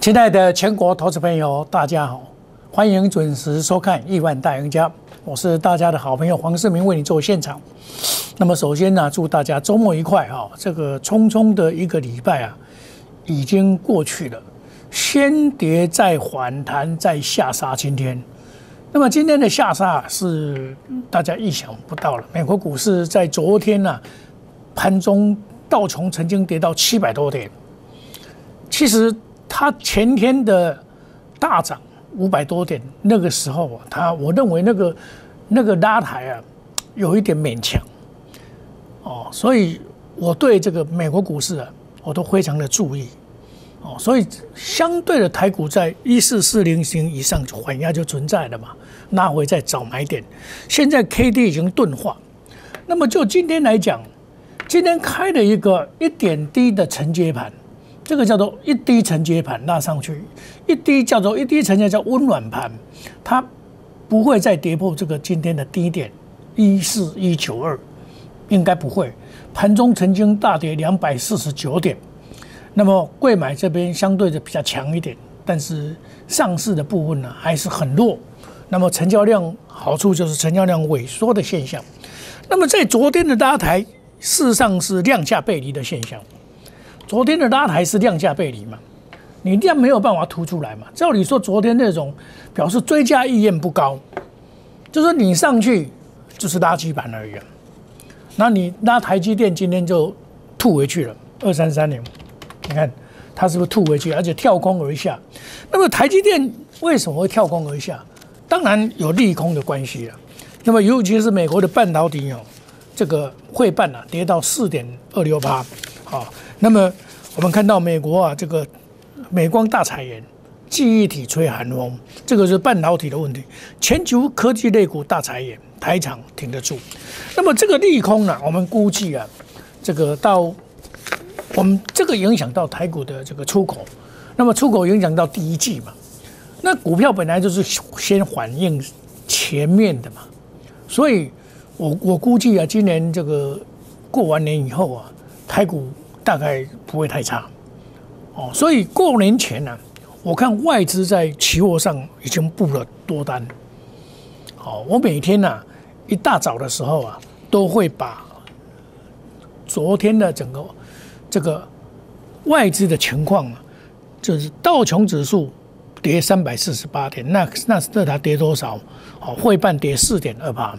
亲爱的全国投资朋友，大家好，欢迎准时收看《亿万大赢家》，我是大家的好朋友黄世明，为你做现场。那么首先呢，祝大家周末愉快啊！这个匆匆的一个礼拜啊，已经过去了，先跌再反弹再下杀，今天。那么今天的下杀是大家意想不到了，美国股市在昨天呢，盘中道琼曾经跌到七百多点，其实。它前天的大涨五百多点，那个时候啊，它我认为那个那个拉抬啊，有一点勉强。哦，所以我对这个美国股市啊，我都非常的注意。哦，所以相对的台股在一四四零型以上就缓压就存在了嘛，拉回再找买点，现在 K D 已经钝化，那么就今天来讲，今天开了一个一点低的承接盘。这个叫做一低承接盘拉上去，一低叫做一低承接叫温暖盘，它不会再跌破这个今天的低点一四一九二，应该不会。盘中曾经大跌两百四十九点，那么贵买这边相对的比较强一点，但是上市的部分呢还是很弱。那么成交量好处就是成交量萎缩的现象。那么在昨天的拉抬，事实上是量价背离的现象。昨天的拉抬是量价背离嘛？你量没有办法突出来嘛？照理说，昨天那种表示追加意愿不高，就是你上去就是垃圾板而已。啊那你拉台积电今天就吐回去了，二三三零，你看它是不是吐回去，而且跳空而下？那么台积电为什么会跳空而下？当然有利空的关系了。那么尤其是美国的半导体哦，这个汇半啊跌到四点二六八，好。那么我们看到美国啊，这个美光大裁员，记忆体吹寒风，这个是半导体的问题。全球科技类股大裁员，台厂挺得住。那么这个利空呢，我们估计啊，这个到我们这个影响到台股的这个出口，那么出口影响到第一季嘛，那股票本来就是先反映前面的嘛，所以我我估计啊，今年这个过完年以后啊，台股。大概不会太差，哦，所以过年前呢，我看外资在期货上已经布了多单，好，我每天呢一大早的时候啊，都会把昨天的整个这个外资的情况啊，就是道琼指数跌三百四十八点，那那那它跌多少？哦，汇半跌四点二八，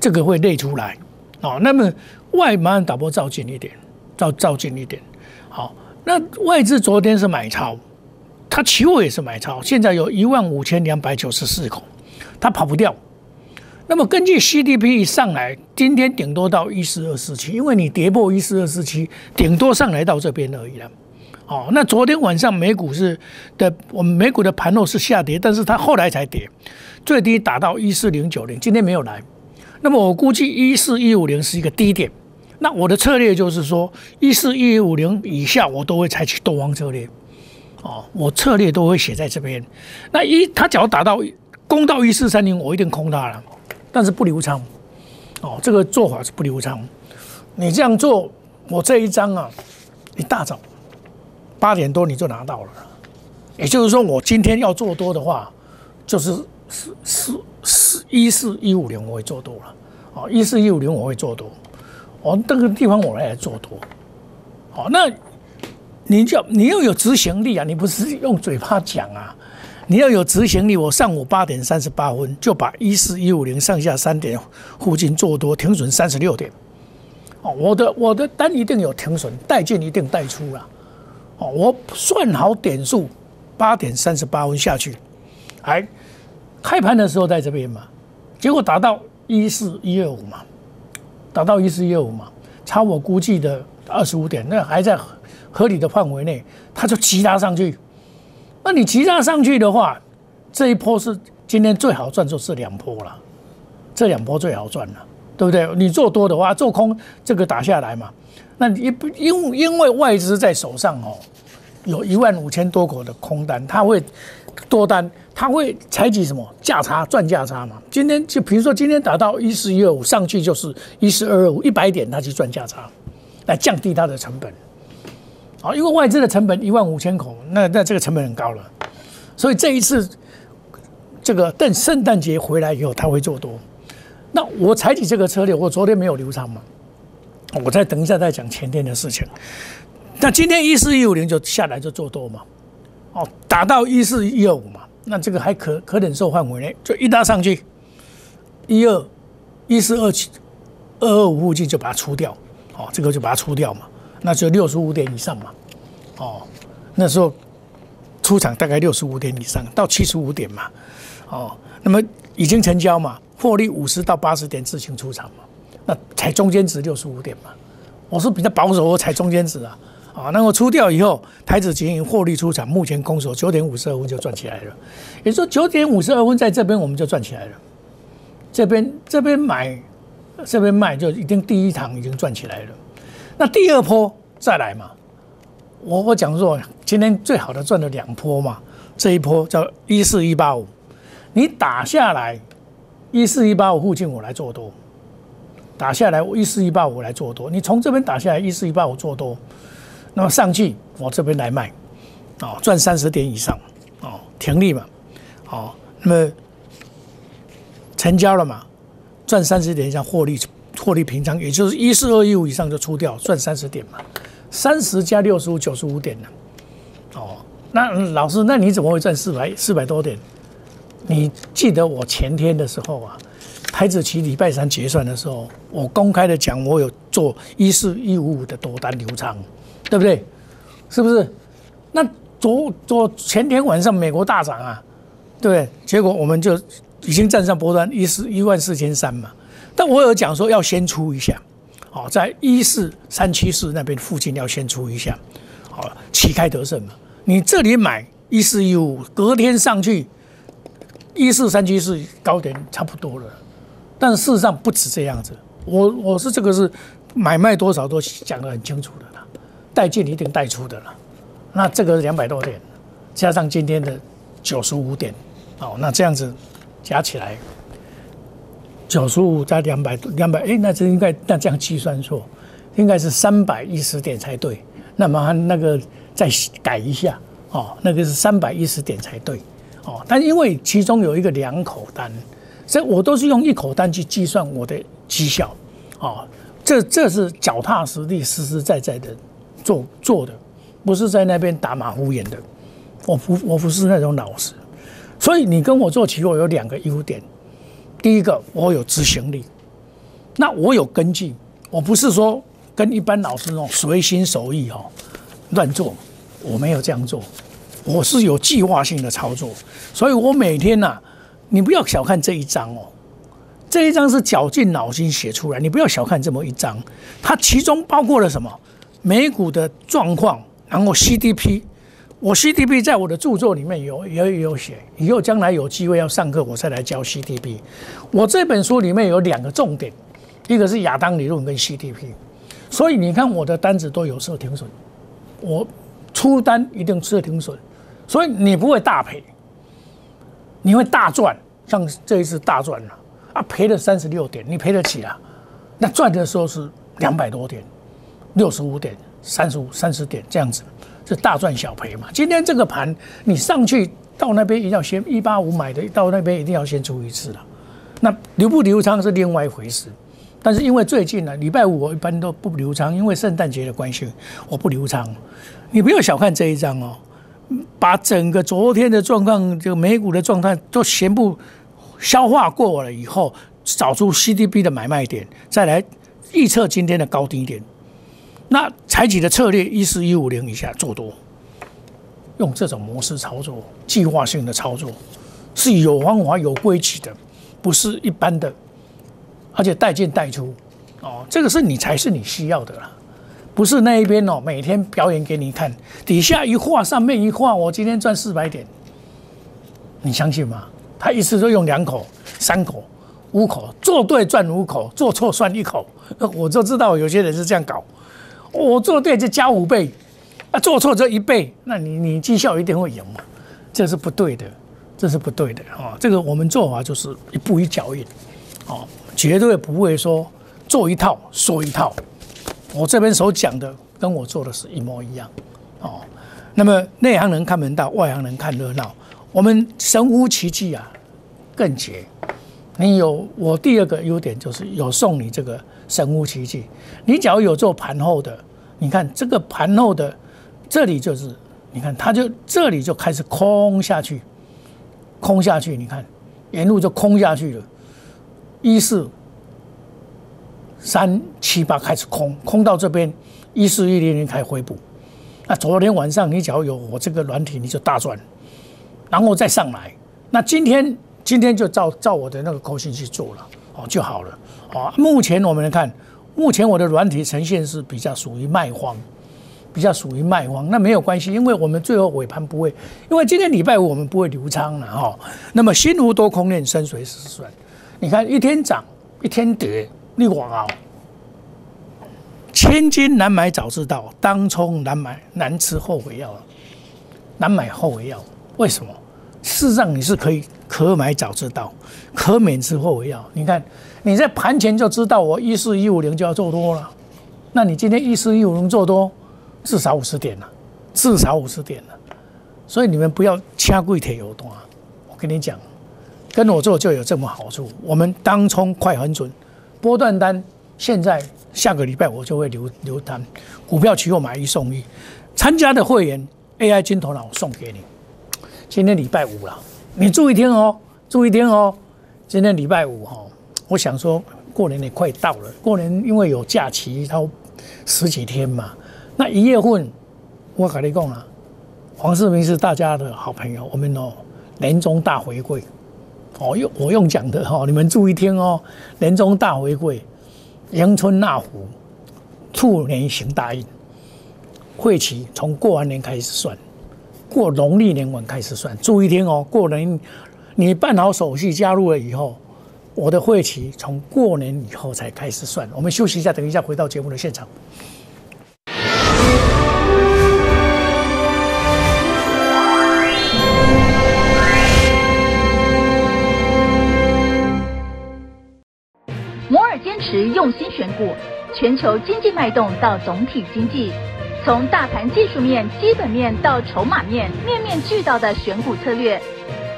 这个会列出来，哦，那么外马上打波照近一点。照照近一点，好，那外资昨天是买超，它期货也是买超，现在有一万五千两百九十四口，它跑不掉。那么根据 CDP 上来，今天顶多到一四二四七，因为你跌破一四二四七，顶多上来到这边而已了。哦，那昨天晚上美股是的，我们美股的盘后是下跌，但是它后来才跌，最低打到一四零九零，今天没有来。那么我估计一四一五零是一个低点。那我的策略就是说，一四一五零以下我都会采取多方策略，哦，我策略都会写在这边。那一他只要打到攻到一四三零，我一定空它了，但是不流仓，哦，这个做法是不流仓。你这样做，我这一张啊，一大早八点多你就拿到了，也就是说，我今天要做多的话，就是四四四一四一五零我会做多了，哦，一四一五零我会做多。哦，这个地方我来做多，好，那你就你要有执行力啊，你不是用嘴巴讲啊，你要有执行力。我上午八点三十八分就把一四一五零上下三点附近做多，停损三十六点。哦，我的我的单一定有停损，带进一定带出了。哦，我算好点数，八点三十八分下去，哎，开盘的时候在这边嘛，结果达到一四一二五嘛。达到一四一五嘛，差我估计的二十五点，那还在合理的范围内，它就急拉上去。那你急拉上去的话，这一波是今天最好赚就是两波了，这两波最好赚了，对不对？你做多的话，做空这个打下来嘛，那你不因因为外资在手上哦，有一万五千多口的空单，它会。多单，它会采取什么价差赚价差嘛？今天就比如说今天达到一四一二五上去就是一四二二五一百点，它去赚价差，来降低它的成本。啊，因为外资的成本一万五千口，那那这个成本很高了，所以这一次这个等圣诞节回来以后，他会做多。那我采取这个策略，我昨天没有流仓嘛，我再等一下再讲前天的事情。那今天一四一五零就下来就做多嘛，哦，打到一四一二五嘛，那这个还可可忍受范围内，就一搭上去一二一四二七二二五附近就把它出掉，哦，这个就把它出掉嘛，那就六十五点以上嘛，哦，那时候出场大概六十五点以上到七十五点嘛，哦，那么已经成交嘛。获利五十到八十点自行出场嘛，那踩中间值六十五点嘛，我是比较保守，我踩中间值啊，啊，那我出掉以后，台子经营获利出场，目前空手九点五十二分就赚起来了，也说九点五十二分在这边我们就赚起来了，这边这边买，这边卖就一定第一堂已经赚起来了，那第二波再来嘛，我我讲说今天最好的赚了两波嘛，这一波叫一四一八五，你打下来。一四一八五附近我来做多，打下来我一四一八五来做多，你从这边打下来一四一八五做多，那么上去我这边来卖，哦赚三十点以上，哦停利嘛，哦那么成交了嘛，赚三十点以上获利获利平仓，也就是一四二一五以上就出掉赚三十点嘛，三十加六十五九十五点呢，哦那老师那你怎么会赚四百四百多点？你记得我前天的时候啊，台子期礼拜三结算的时候，我公开的讲，我有做一四一五五的多单流仓，对不对？是不是？那昨昨前天晚上美国大涨啊，对不对？结果我们就已经站上波段一四一万四千三嘛。但我有讲说要先出一下，好，在一四三七四那边附近要先出一下，好，旗开得胜嘛。你这里买一四一五，隔天上去。一四三七四高点差不多了，但事实上不止这样子。我我是这个是买卖多少都讲得很清楚的，带进一定带出的了。那这个两百多点，加上今天的九十五点，哦，那这样子加起来九十五加两百两百，哎，那这应该那这样计算错，应该是三百一十点才对。那么那个再改一下，哦，那个是三百一十点才对。哦，但因为其中有一个两口单，所以我都是用一口单去计算我的绩效。哦，这这是脚踏实地、实实在在的做做的，不是在那边打马虎眼的。我不我不是那种老师，所以你跟我做期货有两个优点。第一个，我有执行力，那我有根据，我不是说跟一般老师那种随心所欲哦乱做，我没有这样做。我是有计划性的操作，所以我每天呐，你不要小看这一张哦，这一张是绞尽脑筋写出来，你不要小看这么一张，它其中包括了什么？美股的状况，然后 CDP，我 CDP 在我的著作里面有也有写，以后将来有机会要上课，我再来教 CDP。我这本书里面有两个重点，一个是亚当理论跟 CDP，所以你看我的单子都有设停损，我出单一定设停损。所以你不会大赔，你会大赚，像这一次大赚了啊，赔了三十六点，你赔得起啊？那赚的时候是两百多点，六十五点、三十五、三十点这样子，是大赚小赔嘛？今天这个盘你上去到那边一定要先一八五买的，到那边一定要先出一次了。那留不留仓是另外一回事，但是因为最近呢，礼拜五我一般都不留仓，因为圣诞节的关系，我不留仓。你不要小看这一张哦。把整个昨天的状况，这个美股的状态都全部消化过了以后，找出 CDB 的买卖点，再来预测今天的高低点。那采取的策略一四一五零以下做多，用这种模式操作，计划性的操作是有方法、有规矩的，不是一般的，而且带进带出，哦，这个是你才是你需要的啦。不是那一边哦，每天表演给你看，底下一画，上面一画，我今天赚四百点，你相信吗？他一次都用两口、三口、五口，做对赚五口，做错算一口。我就知道有些人是这样搞，我做对就加五倍，啊，做错就一倍，那你你绩效一定会赢嘛？这是不对的，这是不对的啊！这个我们做法就是一步一脚印，哦，绝对不会说做一套说一套。我这边所讲的跟我做的是一模一样。哦。那么内行人看门道，外行人看热闹。我们神乎其技啊，更绝。你有我第二个优点就是有送你这个神乎其技。你只要有做盘后的，你看这个盘后的这里就是，你看它就这里就开始空下去，空下去，你看沿路就空下去了，一四三七八开始空，空到这边一四一零零开始回补。那昨天晚上你只要有我这个软体，你就大赚，然后再上来。那今天今天就照照我的那个口信去做了哦就好了哦。目前我们来看，目前我的软体呈现是比较属于卖方，比较属于卖方。那没有关系，因为我们最后尾盘不会，因为今天礼拜五我们不会流仓了哈。那么心无多空念深水死算，你看一天涨一天跌，你往啊。千金难买早知道，当冲难买难吃后悔药，难买后悔药。为什么？事实上你是可以可买早知道，可免吃后悔药。你看你在盘前就知道我一四一五零就要做多了，那你今天一四一五零做多，至少五十点了，至少五十点了。所以你们不要掐贵铁油多啊！我跟你讲，跟我做就有这么好处。我们当冲快很准，波段单现在。下个礼拜我就会留留单，股票期货买一送一，参加的会员 AI 金头脑送给你。今天礼拜五了，你注意听哦，注意听哦。今天礼拜五哈，我想说过年也快到了，过年因为有假期，它十几天嘛。那一月份，我跟你讲啊，黄世明是大家的好朋友，我们哦年终大回馈，哦用我用讲的哈，你们注意听哦，年终大回馈。迎春纳福，兔年行大运。会期从过完年开始算，过农历年晚开始算。注意听哦，过年你办好手续加入了以后，我的会期从过年以后才开始算。我们休息一下，等一下回到节目的现场。摩尔坚持用心选股，全球经济脉动到总体经济，从大盘技术面、基本面到筹码面，面面俱到的选股策略。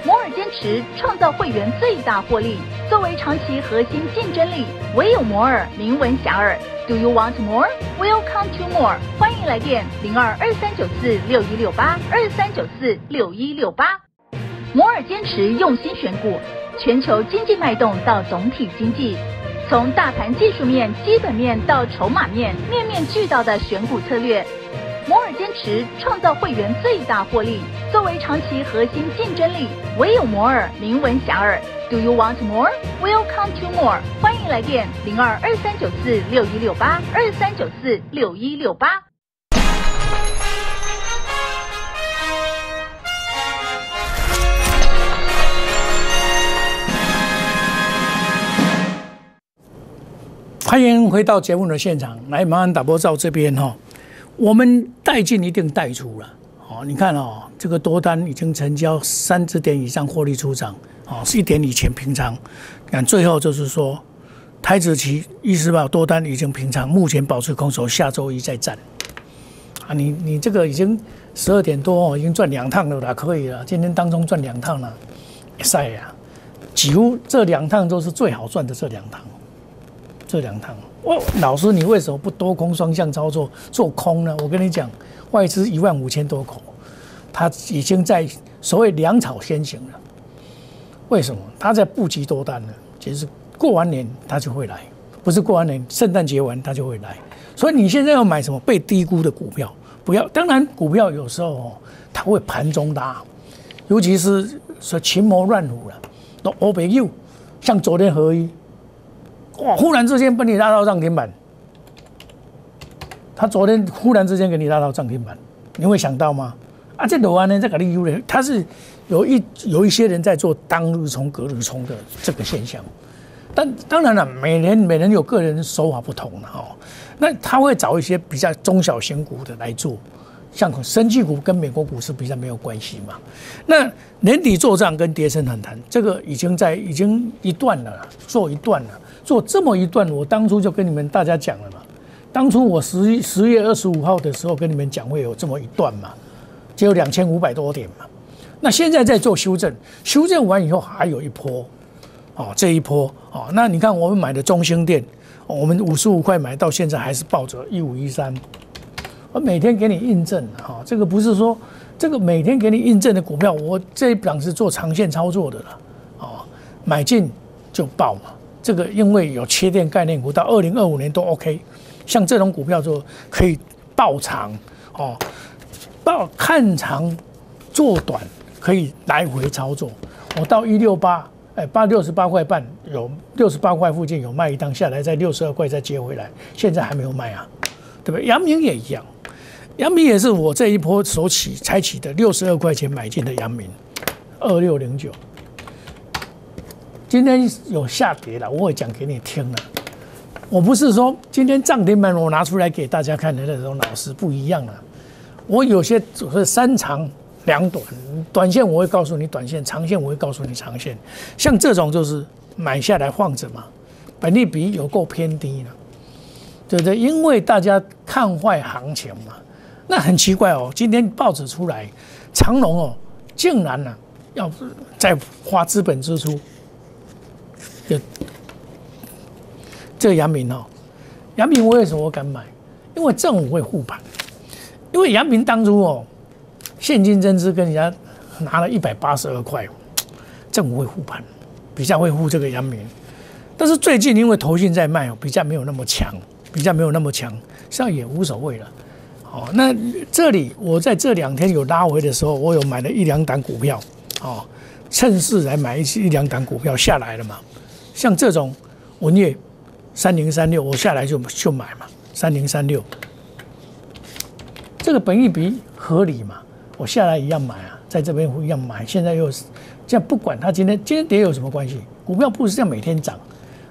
摩尔坚持创造会员最大获利，作为长期核心竞争力，唯有摩尔名闻遐迩。Do you want more? Welcome to more。欢迎来电零二二三九四六一六八二三九四六一六八。摩尔坚持用心选股，全球经济脉动到总体经济。从大盘技术面、基本面到筹码面，面面俱到的选股策略，摩尔坚持创造会员最大获利，作为长期核心竞争力，唯有摩尔名闻遐迩。Do you want more? Welcome to more。欢迎来电零二二三九四六一六八二三九四六一六八。欢迎回到节目的现场，来麻烦打波照这边哈，我们带进一定带出了，哦，你看哦，这个多单已经成交三只点以上获利出场，哦，是一点以前平仓，看最后就是说，台子期意思吧，多单已经平仓，目前保持空手，下周一再战，啊，你你这个已经十二点多哦，已经赚两趟了啦，可以了，今天当中赚两趟了，晒呀，几乎这两趟都是最好赚的这两趟。这两趟，我老师，你为什么不多空双向操作做空呢？我跟你讲，外资一万五千多口，他已经在所谓粮草先行了。为什么？他在布局多单呢？其实过完年他就会来，不是过完年圣诞节完他就会来。所以你现在要买什么被低估的股票？不要。当然，股票有时候哦，它会盘中拉，尤其是说群魔乱舞了，那欧北又像昨天合一。哇！忽然之间把你拉到涨停板，他昨天忽然之间给你拉到涨停板，你会想到吗？啊，这罗安呢在搞利润，他是有一有一些人在做当日冲、隔日冲的这个现象。但当然了，每年每人有个人手法不同了哈。那他会找一些比较中小型股的来做，像生技股跟美国股市比较没有关系嘛。那年底做账跟跌升反弹，这个已经在已经一段了，做一段了。做这么一段，我当初就跟你们大家讲了嘛，当初我十一十月二十五号的时候跟你们讲会有这么一段嘛，只有两千五百多点嘛。那现在在做修正，修正完以后还有一波，哦，这一波。哦，那你看我们买的中兴店，我们五十五块买到现在还是抱着一五一三，我每天给你印证哈，这个不是说这个每天给你印证的股票，我这一档是做长线操作的了，哦，买进就爆嘛，这个因为有切电概念股，到二零二五年都 OK，像这种股票就可以爆长哦，爆看长做短。可以来回操作，我到一六八，哎，八六十八块半，有六十八块附近有卖一档下来，在六十二块再接回来，现在还没有卖啊，对不对？阳明也一样，阳明也是我这一波所起采取的六十二块钱买进的阳明，二六零九，今天有下跌了，我会讲给你听了，我不是说今天涨停板我拿出来给大家看的那种老师不一样啊，我有些只是三长。两短，短线我会告诉你短线，长线我会告诉你长线。像这种就是买下来放着嘛，本利比有够偏低了，对不对？因为大家看坏行情嘛。那很奇怪哦，今天报纸出来，长隆哦，竟然呢要再花资本支出。就这这杨明哦，杨明我为什么敢买？因为政府会护盘，因为杨明当初哦。现金增资跟人家拿了一百八十二块，政府会护盘，比较会护这个阳明。但是最近因为投信在卖哦，比较没有那么强，比较没有那么强，实际上也无所谓了。哦，那这里我在这两天有拉回的时候，我有买了一两档股票，哦，趁势来买一一两档股票下来了嘛。像这种文业三零三六，我下来就就买嘛，三零三六，这个本益比合理嘛。我下来一样买啊，在这边一样买，现在又是这样，不管它今天今天跌有什么关系，股票不是这样每天涨，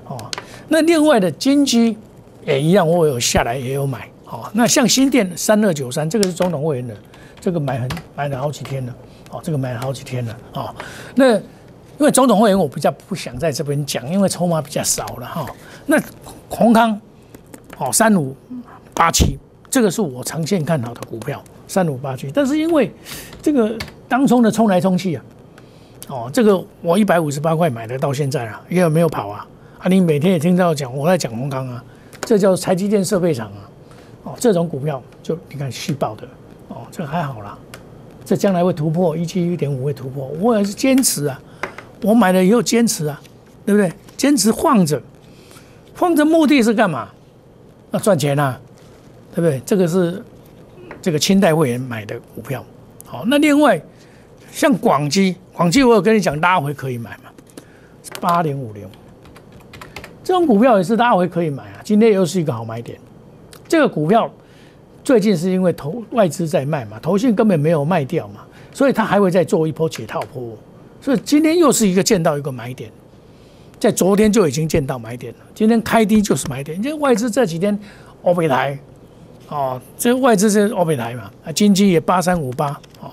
哦，那另外的金鸡也一样，我有下来也有买，哦，那像新店三二九三，这个是总统会员的，这个买很买了好几天了，哦，这个买了好几天了，哦，那因为总统会员我比较不想在这边讲，因为筹码比较少了哈，那宏康，哦，三五八七，这个是我长线看好的股票。三五八七，但是因为这个当冲的冲来冲去啊，哦，这个我一百五十八块买的，到现在啊，也有没有跑啊？啊，你每天也听到讲我在讲宏康啊，这叫台积电设备厂啊，哦，这种股票就你看续报的，哦，这还好啦，这将来会突破一七一点五会突破，我也是坚持啊，我买了以后坚持啊，对不对？坚持放着，放着目的是干嘛？要赚钱啊，对不对？这个是。这个清代会员买的股票，好，那另外像广基，广基我有跟你讲拉回可以买嘛，八零五零，这种股票也是拉回可以买啊，今天又是一个好买点。这个股票最近是因为投外资在卖嘛，投信根本没有卖掉嘛，所以它还会再做一波解套波，所以今天又是一个见到一个买点，在昨天就已经见到买点了，今天开低就是买点，因为外资这几天欧美台。哦，这外资是欧美台嘛？啊，金基也八三五八，哦，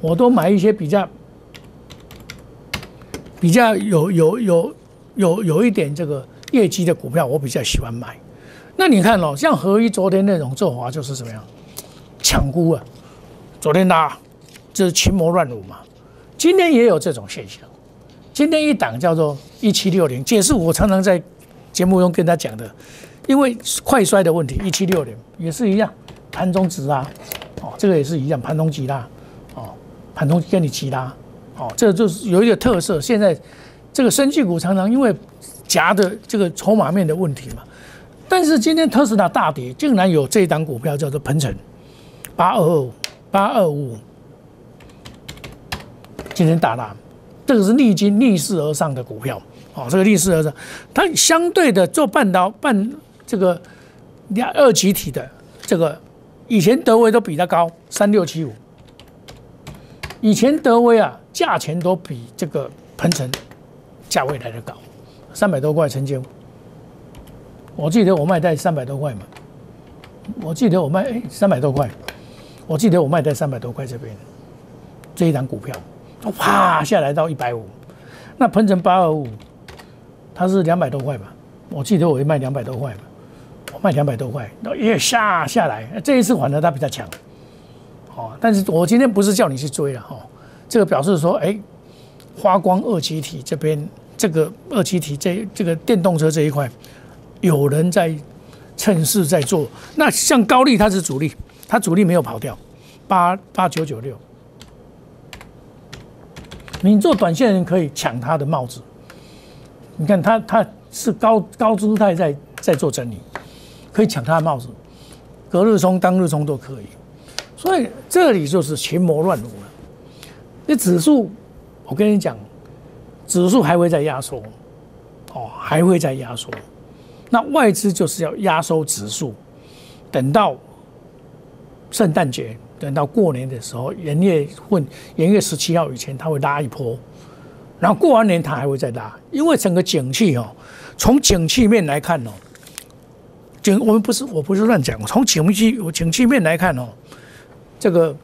我都买一些比较比较有有有有有一点这个业绩的股票，我比较喜欢买。那你看哦，像合一昨天那种做法就是怎么样抢估啊？昨天拉，这是群魔乱舞嘛？今天也有这种现象。今天一档叫做一七六零，解释我常常在节目中跟他讲的。因为快衰的问题，一七六零也是一样，盘中急拉，哦，这个也是一样，盘中急拉，哦，盘中跟你急拉，哦，这就是有一个特色。现在这个生技股常常因为夹的这个筹码面的问题嘛，但是今天特斯拉大跌，竟然有这一档股票叫做鹏程八二二五八二五五，今天大拉，这个是逆境逆势而上的股票，哦，这个逆势而上，它相对的做半导半。这个两二级体的这个，以前德威都比它高三六七五，以前德威啊价钱都比这个鹏程价位来的高，三百多块成交。我记得我卖在三百多块嘛，我记得我卖哎三百多块，我记得我卖在三百多块这边，这一档股票，啪下来到一百五，那鹏程八二五，它是两百多块吧。我记得我会卖两百多块嘛，我卖两百多块，然后也下下来，这一次反而它比较强，哦，但是我今天不是叫你去追了哈，这个表示说，哎，花光二极体这边这个二极体这这个电动车这一块，有人在趁势在做，那像高丽它是主力，它主力没有跑掉，八八九九六。你做短线的人可以抢他的帽子，你看他他是高高姿态在在做整理，可以抢他的帽子，隔日冲当日冲都可以，所以这里就是群魔乱舞了。那指数，我跟你讲，指数还会再压缩，哦，还会再压缩。那外资就是要压缩指数，等到圣诞节。等到过年的时候，元月份元月十七号以前，它会拉一波，然后过完年它还会再拉，因为整个景气哦，从景气面来看哦，景我们不是我不是乱讲，从景气景气面来看哦，这个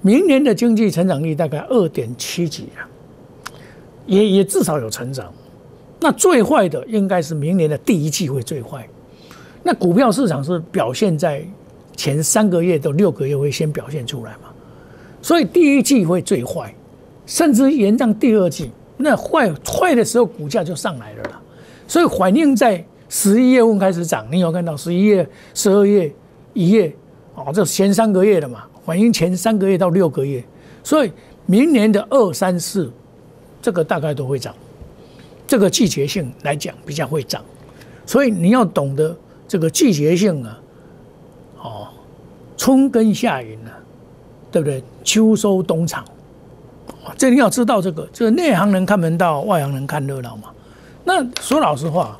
明年的经济成长率大概二点七几啊，也也至少有成长，那最坏的应该是明年的第一季会最坏，那股票市场是表现在。前三个月到六个月会先表现出来嘛，所以第一季会最坏，甚至延长第二季，那坏坏的时候股价就上来了啦。所以反映在十一月份开始涨，你有看到十一月、十二月、一月哦，这前三个月的嘛，反映前三个月到六个月，所以明年的二三四这个大概都会涨，这个季节性来讲比较会涨，所以你要懂得这个季节性啊。哦，春耕夏耘呢，对不对？秋收冬藏，这你要知道这个，这个内行人看门道，外行人看热闹嘛。那说老实话，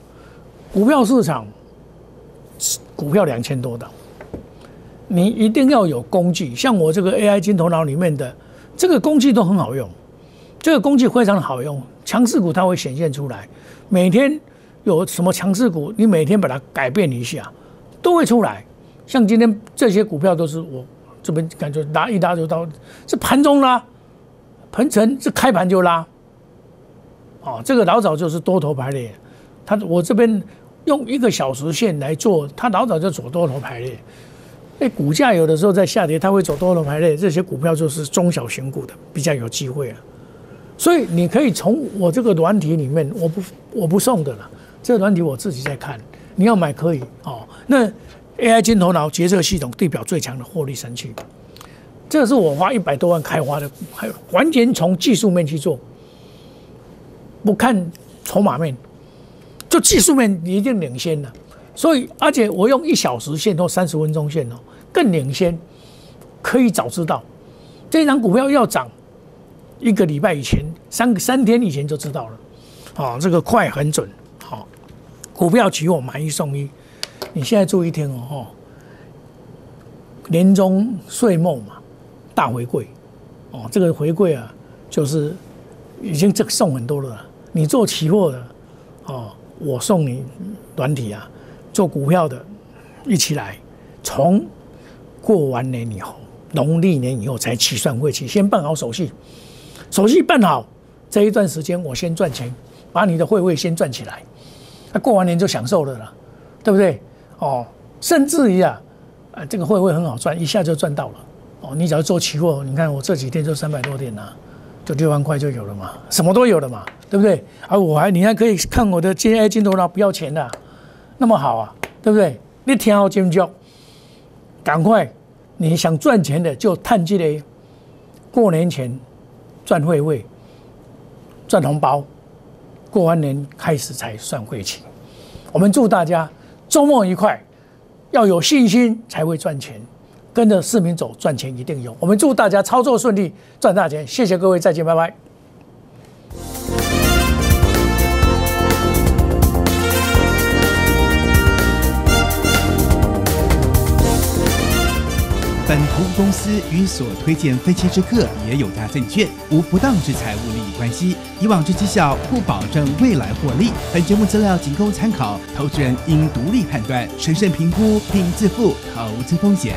股票市场，股票两千多档，你一定要有工具。像我这个 AI 金头脑里面的这个工具都很好用，这个工具非常好用，强势股它会显现出来。每天有什么强势股，你每天把它改变一下，都会出来。像今天这些股票都是我这边感觉拉一拉就到，是盘中拉，盘成是开盘就拉，哦，这个老早就是多头排列，它我这边用一个小时线来做，它老早就走多头排列，哎，股价有的时候在下跌，它会走多头排列，这些股票就是中小型股的比较有机会啊，所以你可以从我这个软体里面，我不我不送的了，这个软体我自己在看，你要买可以哦，那。AI 金头脑决策系统地表最强的获利神器，这是我花一百多万开发的，还完全从技术面去做，不看筹码面，就技术面一定领先的。所以，而且我用一小时线或三十分钟线哦，更领先，可以早知道这张股票要涨，一个礼拜以前，三三天以前就知道了。好，这个快很准。好，股票取我买一送一。你现在注意听哦，哈，年终岁末嘛，大回馈，哦，这个回馈啊，就是已经这送很多了。你做期货的，哦，我送你短体啊；做股票的，一起来。从过完年以后，农历年以后才起算会期，先办好手续，手续办好，这一段时间我先赚钱，把你的会费先赚起来，那过完年就享受了了，对不对？哦，甚至于啊，啊，这个会不会很好赚？一下就赚到了。哦，你只要做期货，你看我这几天就三百多点呐，就六万块就有了嘛，什么都有了嘛，对不对？而我还，你还可以看我的 J I 镜头呢，不要钱的，那么好啊，对不对？你听好尖叫，赶快，你想赚钱的就探这类，过年前赚会费，赚红包，过完年开始才算会期。我们祝大家。周末愉快，要有信心才会赚钱。跟着市民走，赚钱一定有。我们祝大家操作顺利，赚大钱。谢谢各位，再见，拜拜。本投资公司与所推荐分期之客也有大证券无不当之财务关系，以往之绩效不保证未来获利。本节目资料仅供参考，投资人应独立判断、审慎评估并自负投资风险。